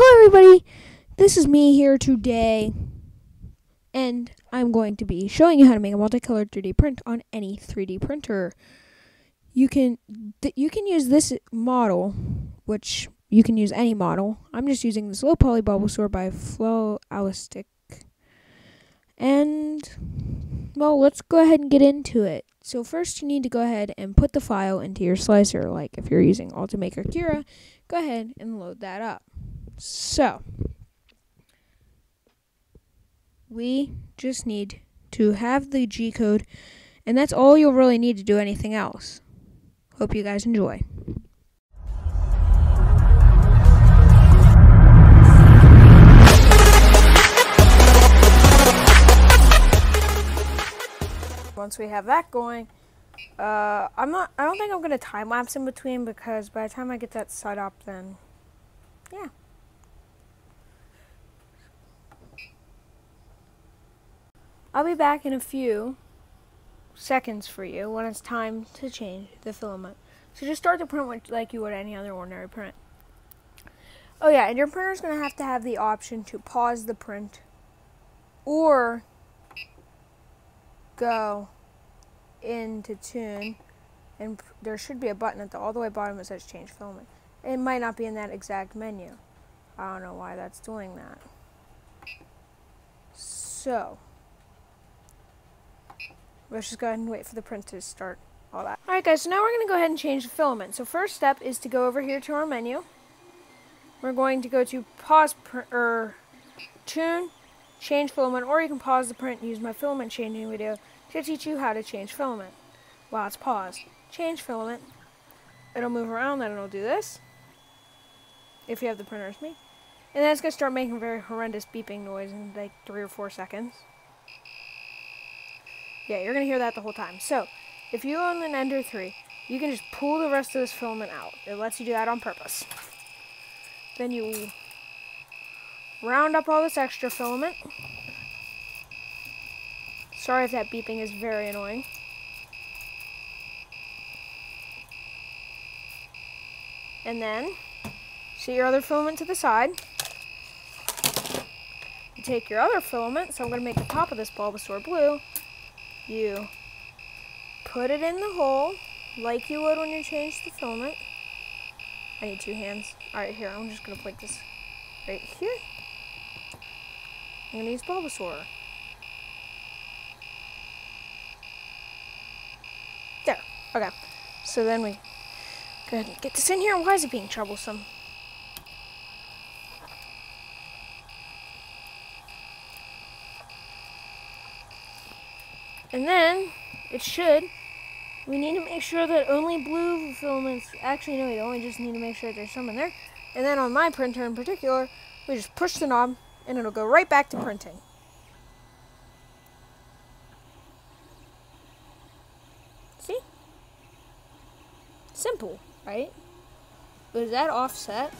Hello, everybody. This is me here today, and I'm going to be showing you how to make a multicolored 3D print on any 3D printer. You can you can use this model, which you can use any model. I'm just using this low poly Bulbasaur by Flow Flowistic, and well, let's go ahead and get into it. So first, you need to go ahead and put the file into your slicer. Like if you're using Ultimaker Cura, go ahead and load that up. So, we just need to have the G code, and that's all you'll really need to do anything else. Hope you guys enjoy. Once we have that going, uh, I'm not. I don't think I'm gonna time lapse in between because by the time I get that set up, then yeah. I'll be back in a few seconds for you when it's time to change the filament. So just start the print like you would any other ordinary print. Oh yeah, and your printer is going to have to have the option to pause the print or go into tune and there should be a button at the all the way bottom that says change filament. It might not be in that exact menu. I don't know why that's doing that. So, Let's just go ahead and wait for the print to start all that. Alright guys, so now we're going to go ahead and change the filament. So first step is to go over here to our menu. We're going to go to pause or er, tune, change filament, or you can pause the print and use my filament changing video to teach you how to change filament while it's paused. Change filament. It'll move around, then it'll do this. If you have the printer as me. And then it's going to start making very horrendous beeping noise in like three or four seconds. Yeah, you're going to hear that the whole time. So, if you own an Ender 3, you can just pull the rest of this filament out. It lets you do that on purpose. Then you round up all this extra filament. Sorry if that beeping is very annoying. And then, see your other filament to the side. You take your other filament, so I'm going to make the top of this Bulbasaur blue, you put it in the hole like you would when you change the filament. I need two hands. Alright, here, I'm just to put this right here. I'm to use Bulbasaur. There. Okay. So then we go ahead and get this in here. Why is it being troublesome? And then, it should, we need to make sure that only blue filaments, actually no, we only just need to make sure there's some in there. And then on my printer in particular, we just push the knob and it'll go right back to printing. See? Simple, right? But is that offset?